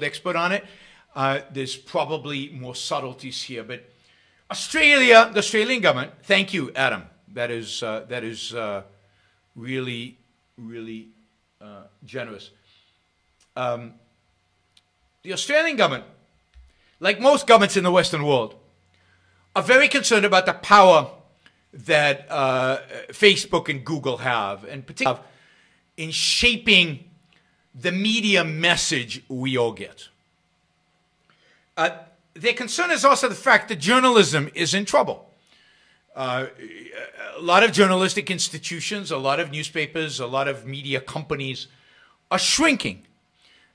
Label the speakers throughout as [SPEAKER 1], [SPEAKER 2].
[SPEAKER 1] expert on it. Uh, there's probably more subtleties here, but Australia, the Australian government. Thank you, Adam. That is uh, that is uh, really really uh, generous. Um, the Australian government, like most governments in the Western world, are very concerned about the power that uh, Facebook and Google have, and particularly in shaping the media message we all get. Uh, their concern is also the fact that journalism is in trouble. Uh, a lot of journalistic institutions, a lot of newspapers, a lot of media companies are shrinking.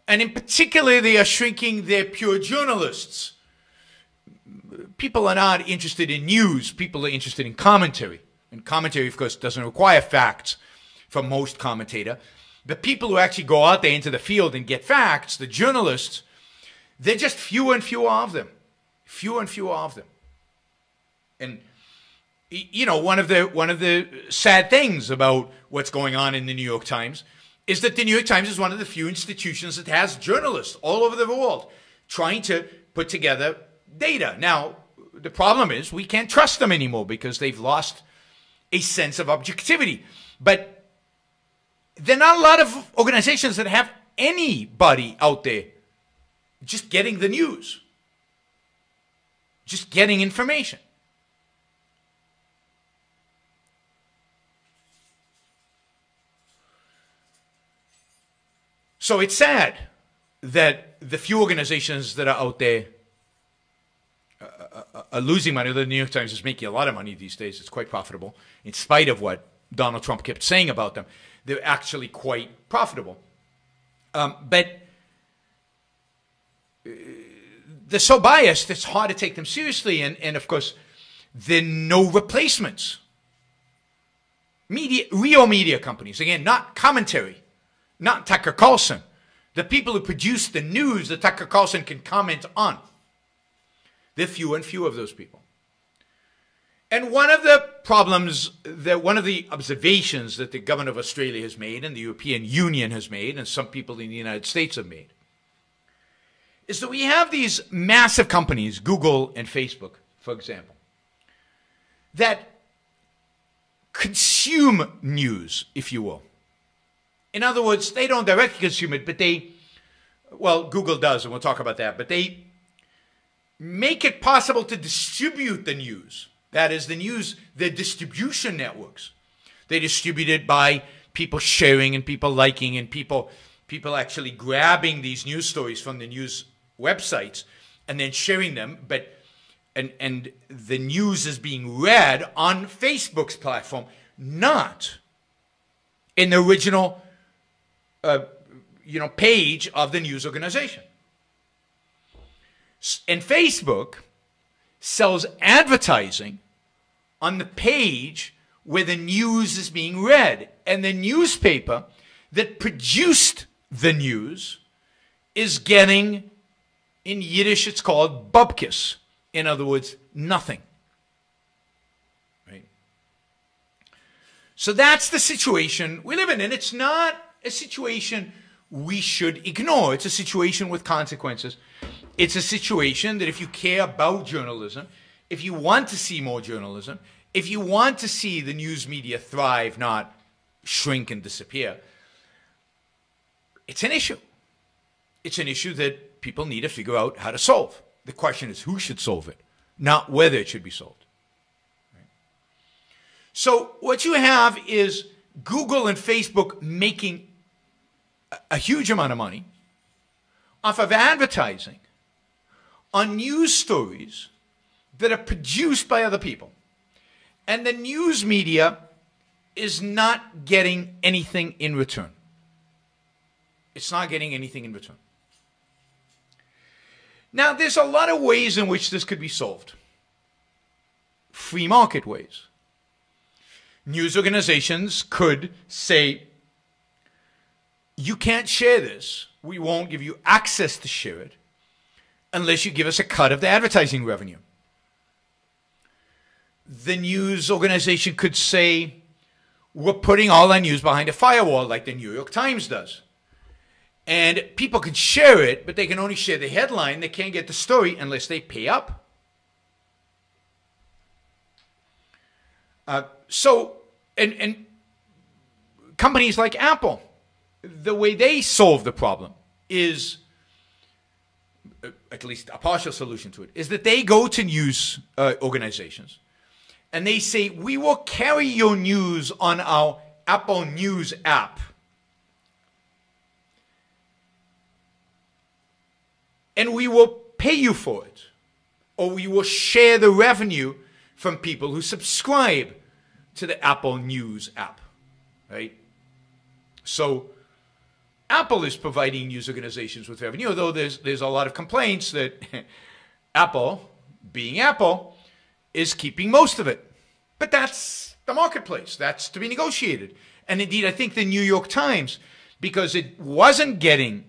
[SPEAKER 1] And in particular, they are shrinking their pure journalists. People are not interested in news, people are interested in commentary. And commentary, of course, doesn't require facts for most commentator. The people who actually go out there into the field and get facts, the journalists, they're just fewer and fewer of them. Fewer and fewer of them. And you know, one of the one of the sad things about what's going on in the New York Times is that the New York Times is one of the few institutions that has journalists all over the world trying to put together data. Now, the problem is we can't trust them anymore because they've lost a sense of objectivity. But there are not a lot of organizations that have anybody out there just getting the news, just getting information. So it's sad that the few organizations that are out there uh, uh, uh, are losing money. The New York Times is making a lot of money these days. It's quite profitable, in spite of what Donald Trump kept saying about them. They're actually quite profitable. Um, but uh, they're so biased, it's hard to take them seriously. And, and of course, there are no replacements. Media, real media companies, again, not commentary not Tucker Carlson. The people who produce the news that Tucker Carlson can comment on. There are fewer and fewer of those people. And one of the problems, that one of the observations that the government of Australia has made and the European Union has made, and some people in the United States have made, is that we have these massive companies, Google and Facebook, for example, that consume news, if you will. In other words, they don't directly consume it, but they, well, Google does, and we'll talk about that, but they make it possible to distribute the news. That is, the news, the distribution networks. They distribute it by people sharing and people liking and people people actually grabbing these news stories from the news websites and then sharing them but and and the news is being read on Facebook's platform not in the original uh, you know, page of the news organization. And Facebook sells advertising on the page where the news is being read. And the newspaper that produced the news is getting, in Yiddish, it's called bubkis. In other words, nothing. Right? So that's the situation we live in. And it's not a situation we should ignore. It's a situation with consequences. It's a situation that if you care about journalism, if you want to see more journalism, if you want to see the news media thrive, not shrink and disappear, it's an issue. It's an issue that people need to figure out how to solve. The question is who should solve it, not whether it should be solved. So, what you have is Google and Facebook making a huge amount of money off of advertising on news stories that are produced by other people. And the news media is not getting anything in return. It's not getting anything in return. Now, there's a lot of ways in which this could be solved. Free market ways. News organizations could say, you can't share this. We won't give you access to share it unless you give us a cut of the advertising revenue. The news organization could say, we're putting all our news behind a firewall like the New York Times does. And people can share it, but they can only share the headline. They can't get the story unless they pay up. Uh, so, and, and companies like Apple, the way they solve the problem is uh, at least a partial solution to it is that they go to news uh, organizations and they say, We will carry your news on our Apple News app. And we will pay you for it. Or we will share the revenue from people who subscribe to the Apple News app. Right? So Apple is providing news organizations with revenue, although there's there's a lot of complaints that Apple, being Apple, is keeping most of it. But that's the marketplace. That's to be negotiated. And indeed, I think the New York Times, because it wasn't getting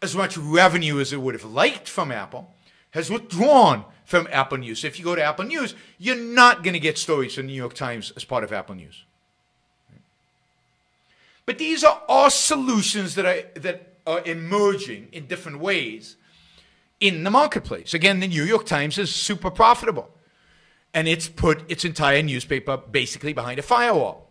[SPEAKER 1] as much revenue as it would have liked from Apple, has withdrawn from Apple News. If you go to Apple News, you're not going to get stories from the New York Times as part of Apple News. But these are all solutions that are, that are emerging in different ways in the marketplace. Again, the New York Times is super profitable. And it's put its entire newspaper basically behind a firewall.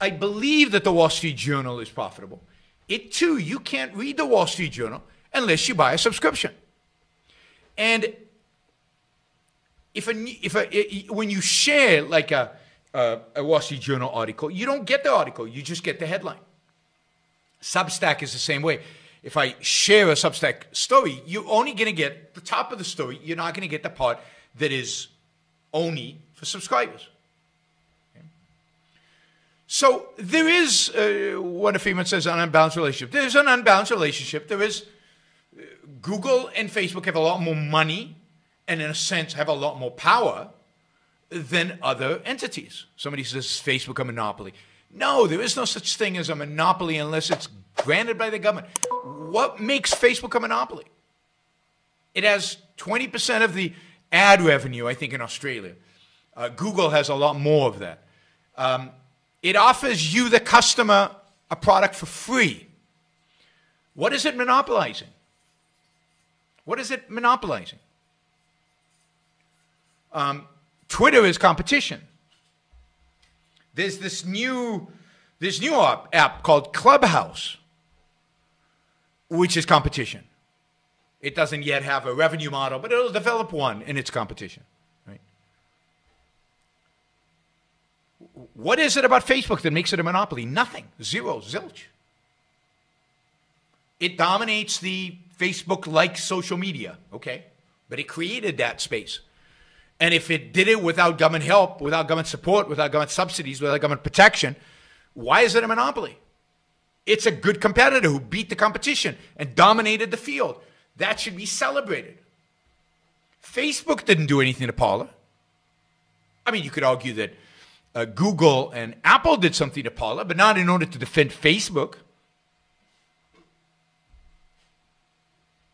[SPEAKER 1] I believe that the Wall Street Journal is profitable. It too, you can't read the Wall Street Journal unless you buy a subscription. And if a, if a, when you share like a, a, a Wall Street Journal article, you don't get the article, you just get the headline. Substack is the same way. If I share a Substack story, you're only going to get the top of the story. You're not going to get the part that is only for subscribers. So there is uh, what a Freeman says an unbalanced relationship. There's an unbalanced relationship. There is uh, Google and Facebook have a lot more money and in a sense have a lot more power than other entities. Somebody says Facebook a monopoly. No, there is no such thing as a monopoly unless it's granted by the government. What makes Facebook a monopoly? It has 20% of the ad revenue, I think, in Australia. Uh, Google has a lot more of that. Um, it offers you, the customer, a product for free. What is it monopolizing? What is it monopolizing? Um, Twitter is competition. There's this new, this new app, app called Clubhouse, which is competition. It doesn't yet have a revenue model, but it'll develop one in its competition. Right? What is it about Facebook that makes it a monopoly? Nothing. Zero. Zilch. It dominates the Facebook like social media, okay? But it created that space. And if it did it without government help, without government support, without government subsidies, without government protection, why is it a monopoly? It's a good competitor who beat the competition and dominated the field. That should be celebrated. Facebook didn't do anything to Parler. I mean, you could argue that uh, Google and Apple did something to Parler, but not in order to defend Facebook.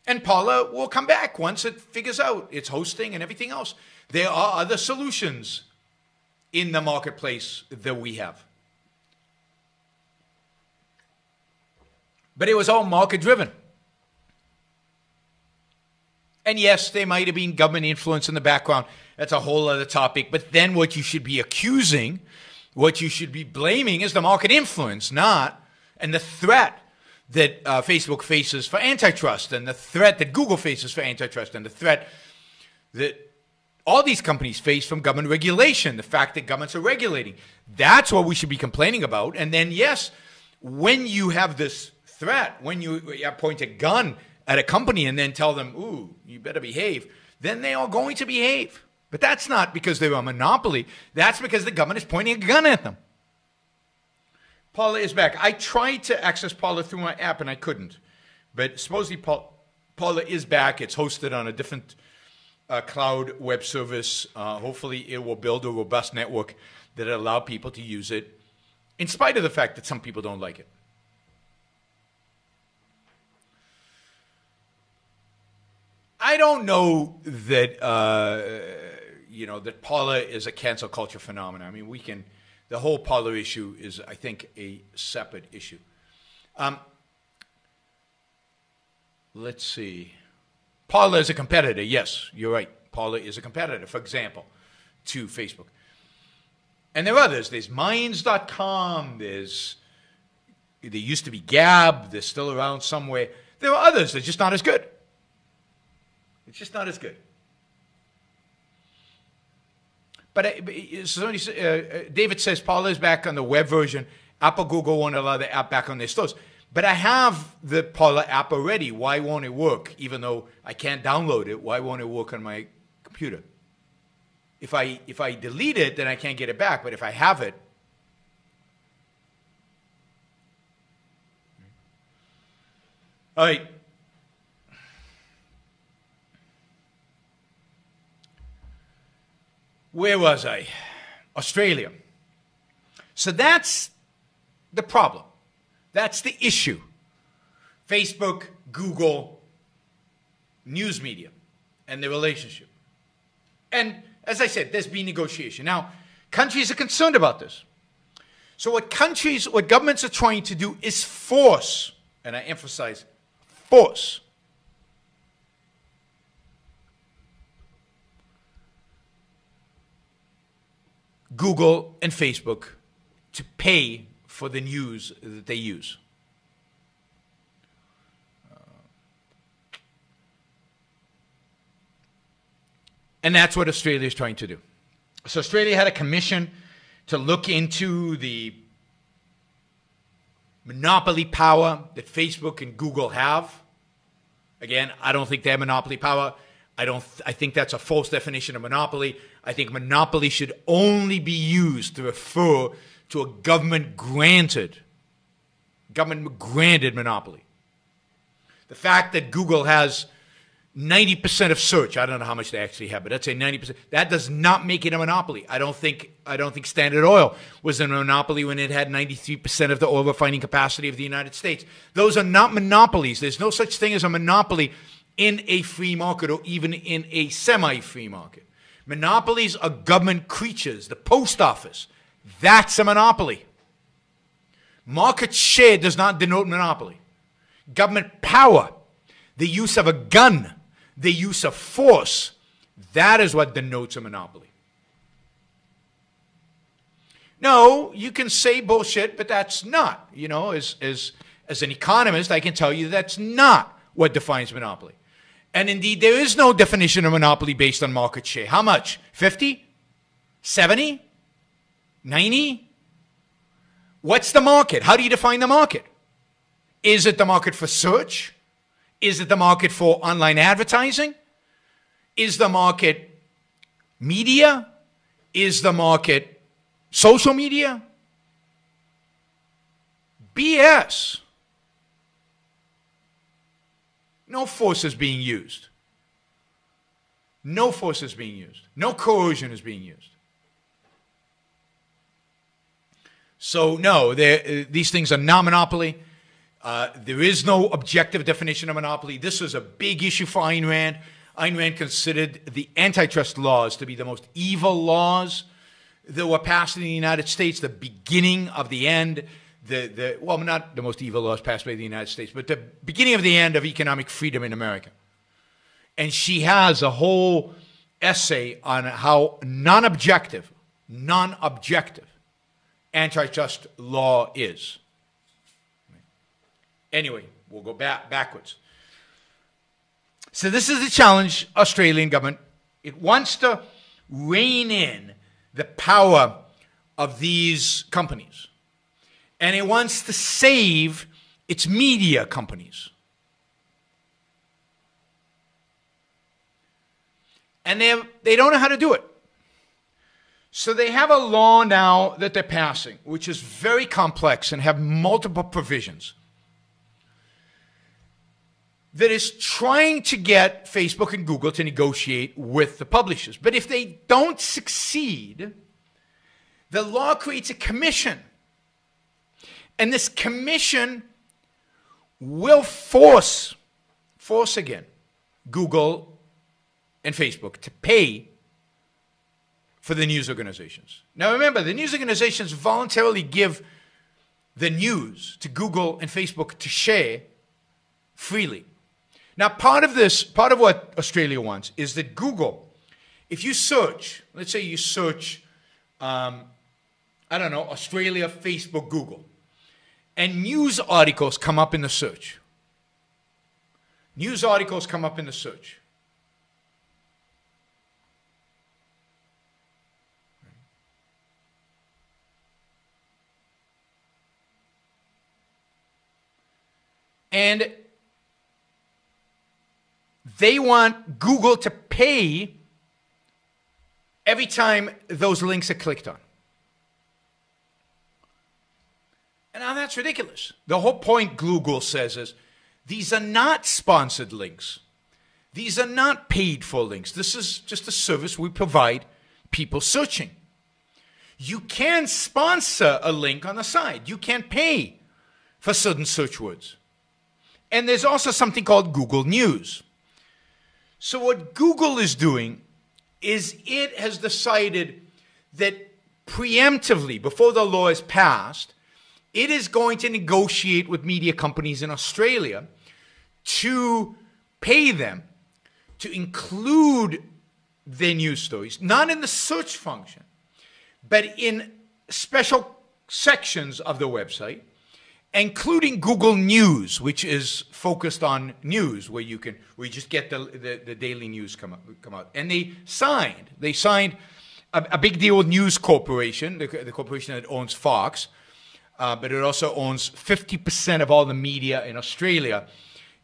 [SPEAKER 1] And Parler will come back once it figures out its hosting and everything else. There are other solutions in the marketplace that we have. But it was all market driven. And yes, there might have been government influence in the background. That's a whole other topic. But then what you should be accusing, what you should be blaming is the market influence, not, and the threat that uh, Facebook faces for antitrust, and the threat that Google faces for antitrust, and the threat that all these companies face from government regulation, the fact that governments are regulating. That's what we should be complaining about. And then, yes, when you have this threat, when you point a gun at a company and then tell them, ooh, you better behave, then they are going to behave. But that's not because they're a monopoly. That's because the government is pointing a gun at them. Parler is back. I tried to access Parler through my app and I couldn't. But supposedly Parler is back. It's hosted on a different a cloud web service. Uh, hopefully, it will build a robust network that allow people to use it, in spite of the fact that some people don't like it. I don't know that uh, you know that Parler is a cancel culture phenomenon. I mean, we can. The whole Parler issue is, I think, a separate issue. Um, let's see. Parler is a competitor. Yes, you're right. Parler is a competitor, for example, to Facebook. And there are others. There's Minds.com. There's there used to be Gab. They're still around somewhere. There are others. They're just not as good. It's just not as good. But uh, somebody, uh, uh, David says Parler is back on the web version. Apple, Google won't allow the app back on their stores. But I have the Parler app already. Why won't it work? Even though I can't download it, why won't it work on my computer? If I if I delete it, then I can't get it back. But if I have it, all right. Where was I? Australia. So that's the problem. That's the issue. Facebook, Google, news media, and the relationship. And as I said, there's been negotiation. Now, countries are concerned about this. So, what countries, what governments are trying to do is force, and I emphasize force, Google and Facebook to pay for the news that they use. Uh, and that's what Australia is trying to do. So Australia had a commission to look into the monopoly power that Facebook and Google have. Again, I don't think they have monopoly power. I don't I think that's a false definition of monopoly. I think monopoly should only be used to refer to a government granted government granted monopoly. The fact that Google has 90% of search, I don't know how much they actually have, but let's say 90%, that does not make it a monopoly. I don't think I don't think Standard Oil was a monopoly when it had 93% of the oil refining capacity of the United States. Those are not monopolies. There's no such thing as a monopoly in a free market or even in a semi-free market. Monopolies are government creatures. The post office, that's a monopoly. Market share does not denote monopoly. Government power, the use of a gun, the use of force, that is what denotes a monopoly. No, you can say bullshit, but that's not. You know, as, as, as an economist, I can tell you that's not what defines monopoly. And indeed, there is no definition of monopoly based on market share. How much? 50? 70? 90? What's the market? How do you define the market? Is it the market for search? Is it the market for online advertising? Is the market media? Is the market social media? BS. No force is being used. No force is being used. No coercion is being used. So, no, uh, these things are not monopoly. Uh, there is no objective definition of monopoly. This was a big issue for Ayn Rand. Ayn Rand considered the antitrust laws to be the most evil laws that were passed in the United States, the beginning of the end the, the well, not the most evil laws passed by the United States, but the beginning of the end of economic freedom in America. And she has a whole essay on how non objective, non objective antitrust law is. Anyway, we'll go back backwards. So this is the challenge Australian government. It wants to rein in the power of these companies and it wants to save its media companies. And they, they don't know how to do it. So they have a law now that they're passing, which is very complex and have multiple provisions that is trying to get Facebook and Google to negotiate with the publishers. But if they don't succeed, the law creates a commission and this commission will force, force again, Google and Facebook to pay for the news organizations. Now remember, the news organizations voluntarily give the news to Google and Facebook to share freely. Now, part of this, part of what Australia wants is that Google, if you search, let's say you search, um, I don't know, Australia, Facebook, Google, and news articles come up in the search. News articles come up in the search. And they want Google to pay every time those links are clicked on. And now that's ridiculous. The whole point Google says is these are not sponsored links. These are not paid for links. This is just a service we provide people searching. You can sponsor a link on the side. You can pay for certain search words. And there's also something called Google News. So, what Google is doing is it has decided that preemptively, before the law is passed, it is going to negotiate with media companies in Australia to pay them to include their news stories, not in the search function, but in special sections of the website including Google News, which is focused on news, where you can where you just get the, the, the daily news come out, come out. And they signed they signed a, a big deal with News Corporation, the, the corporation that owns Fox, uh, but it also owns 50% of all the media in Australia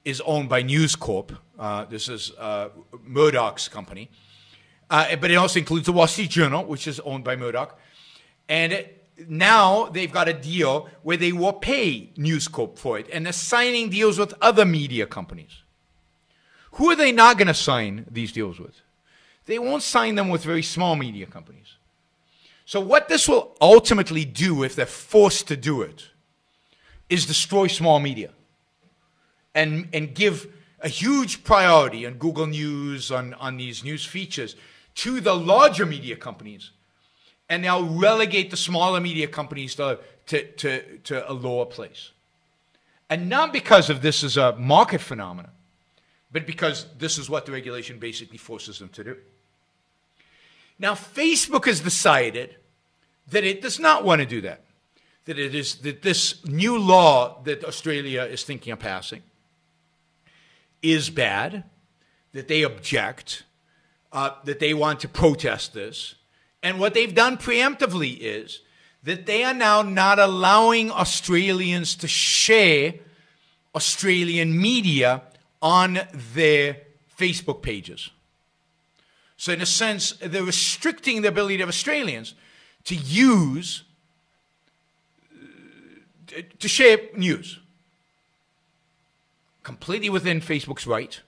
[SPEAKER 1] is owned by News Corp. Uh, this is uh, Murdoch's company. Uh, but it also includes the Wall Street Journal, which is owned by Murdoch. And it, now they've got a deal where they will pay News Corp for it, and they're signing deals with other media companies. Who are they not going to sign these deals with? They won't sign them with very small media companies. So, what this will ultimately do, if they're forced to do it, is destroy small media and, and give a huge priority on Google News, on, on these news features, to the larger media companies and now relegate the smaller media companies to, to, to, to a lower place. And not because of this is a market phenomenon, but because this is what the regulation basically forces them to do. Now, Facebook has decided that it does not want to do that. That it is that this new law that Australia is thinking of passing is bad, that they object, uh, that they want to protest this, and what they've done preemptively is that they are now not allowing Australians to share Australian media on their Facebook pages. So, in a sense, they're restricting the ability of Australians to use, uh, to share news. Completely within Facebook's right.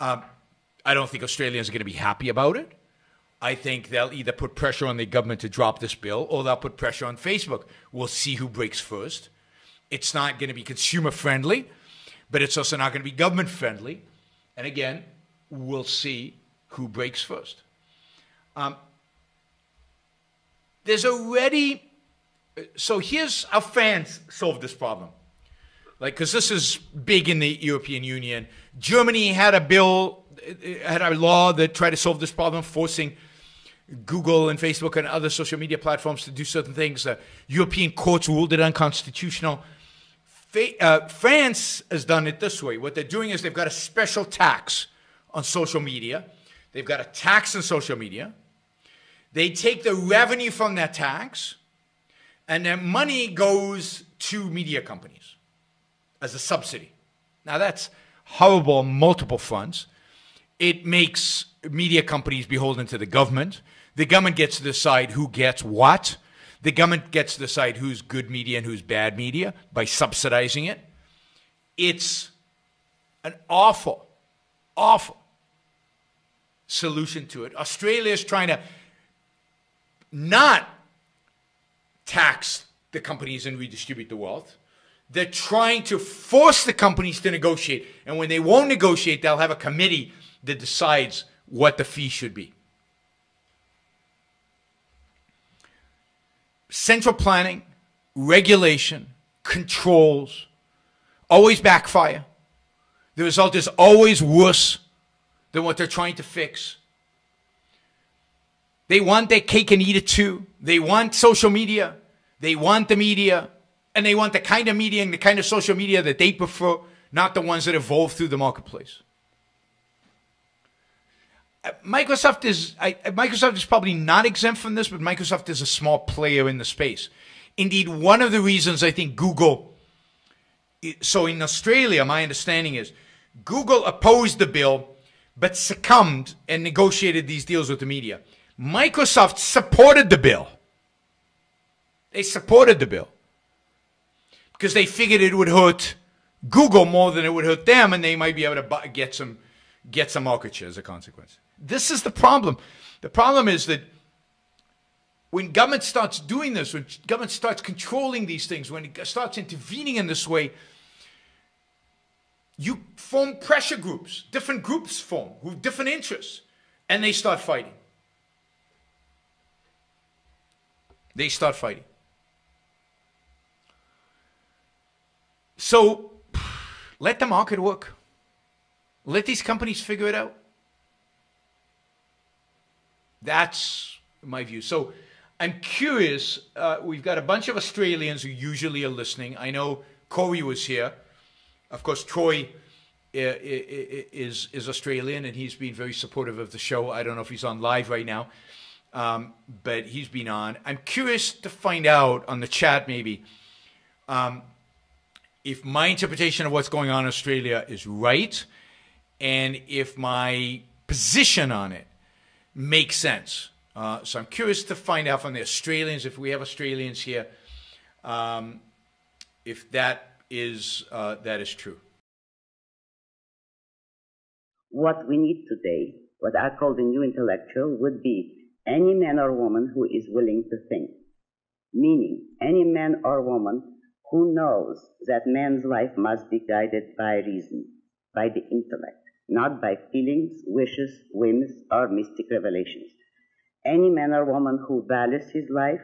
[SPEAKER 1] Uh, I don't think Australians are going to be happy about it. I think they'll either put pressure on the government to drop this bill or they'll put pressure on Facebook. We'll see who breaks first. It's not going to be consumer friendly, but it's also not going to be government friendly. And again, we'll see who breaks first. Um, there's already, so here's how France solved this problem. Like, because this is big in the European Union. Germany had a bill, had a law that tried to solve this problem, forcing Google and Facebook and other social media platforms to do certain things. Uh, European courts ruled it unconstitutional. Uh, France has done it this way. What they're doing is they've got a special tax on social media. They've got a tax on social media. They take the revenue from that tax, and their money goes to media companies as a subsidy. Now, that's horrible on multiple fronts. It makes media companies beholden to the government. The government gets to decide who gets what. The government gets to decide who's good media and who's bad media by subsidizing it. It's an awful, awful solution to it. Australia is trying to not tax the companies and redistribute the wealth. They're trying to force the companies to negotiate. And when they won't negotiate, they'll have a committee that decides what the fee should be. Central planning, regulation, controls always backfire. the result is always worse than what they're trying to fix. They want their cake and eat it too. They want social media. They want the media. And they want the kind of media and the kind of social media that they prefer, not the ones that evolve through the marketplace. Uh, Microsoft is I, Microsoft is probably not exempt from this, but Microsoft is a small player in the space. Indeed, one of the reasons I think Google. So in Australia, my understanding is Google opposed the bill, but succumbed and negotiated these deals with the media. Microsoft supported the bill. They supported the bill because they figured it would hurt Google more than it would hurt them, and they might be able to get some get some market share as a consequence. This is the problem. The problem is that when government starts doing this, when government starts controlling these things, when it starts intervening in this way, you form pressure groups. Different groups form with different interests, and they start fighting. They start fighting. So let the market work. Let these companies figure it out. That's my view. So I'm curious. Uh, we've got a bunch of Australians who usually are listening. I know Corey was here. Of course, Troy uh, is is Australian, and he's been very supportive of the show. I don't know if he's on live right now, um, but he's been on. I'm curious to find out on the chat maybe um, if my interpretation of what's going on in Australia is right, and if my position on it makes sense. Uh, so I'm curious to find out from the Australians, if we have Australians here, um, if that is uh, that is true.
[SPEAKER 2] What we need today, what I call the new intellectual, would be any man or woman who is willing to think. Meaning, any man or woman who knows that man's life must be guided by reason, by the intellect not by feelings, wishes, whims, or mystic revelations. Any man or woman who values his life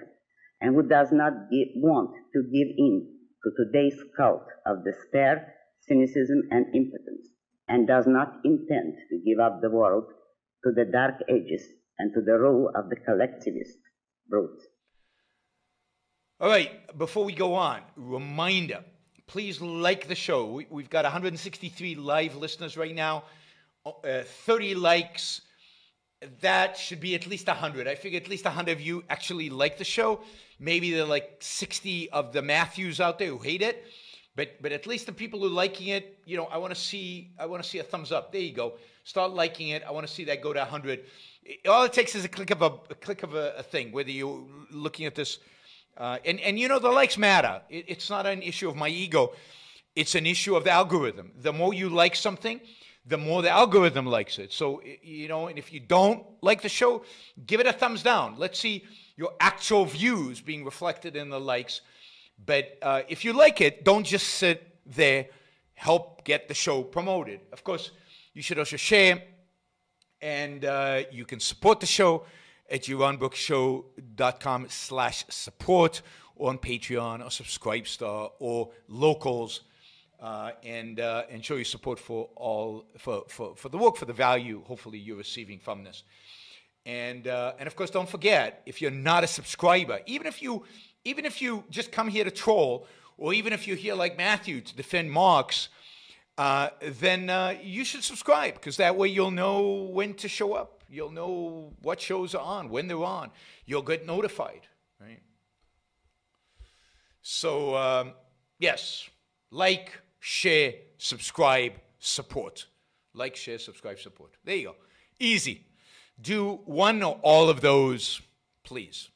[SPEAKER 2] and who does not give, want to give in to today's cult of despair, cynicism, and impotence, and does not intend to give up the world to the dark ages and to the rule of the collectivist brute.
[SPEAKER 1] All right, before we go on, reminder Please like the show. We, have got 163 live listeners right now, uh, 30 likes. That should be at least 100. I figure at least 100 of you actually like the show. Maybe there are like 60 of the Matthews out there who hate it. But, but at least the people who are liking it, you know, I want to see I want to see a thumbs up. There you go. Start liking it. I want to see that go to 100. All it takes is a click of a, a click of a, a thing. Whether you're looking at this uh, and, and you know, the likes matter. It, it's not an issue of my ego, it's an issue of the algorithm. The more you like something, the more the algorithm likes it. So, you know, and if you don't like the show, give it a thumbs down. Let's see your actual views being reflected in the likes. But uh, if you like it, don't just sit there, help get the show promoted. Of course, you should also share and uh, you can support the show at yaronbrookshow.com slash support on Patreon or Subscribestar or Locals uh, and, uh, and show your support for all, for, for, for the work, for the value hopefully you're receiving from this. And, uh, and of course, don't forget, if you're not a subscriber, even if you, even if you just come here to troll, or even if you're here like Matthew to defend Marx, uh, then uh, you should subscribe because that way you'll know when to show up. You'll know what shows are on, when they're on. You'll get notified, right? So, um, yes, like, share, subscribe, support. Like, share, subscribe, support. There you go. Easy. Do one or all of those, please.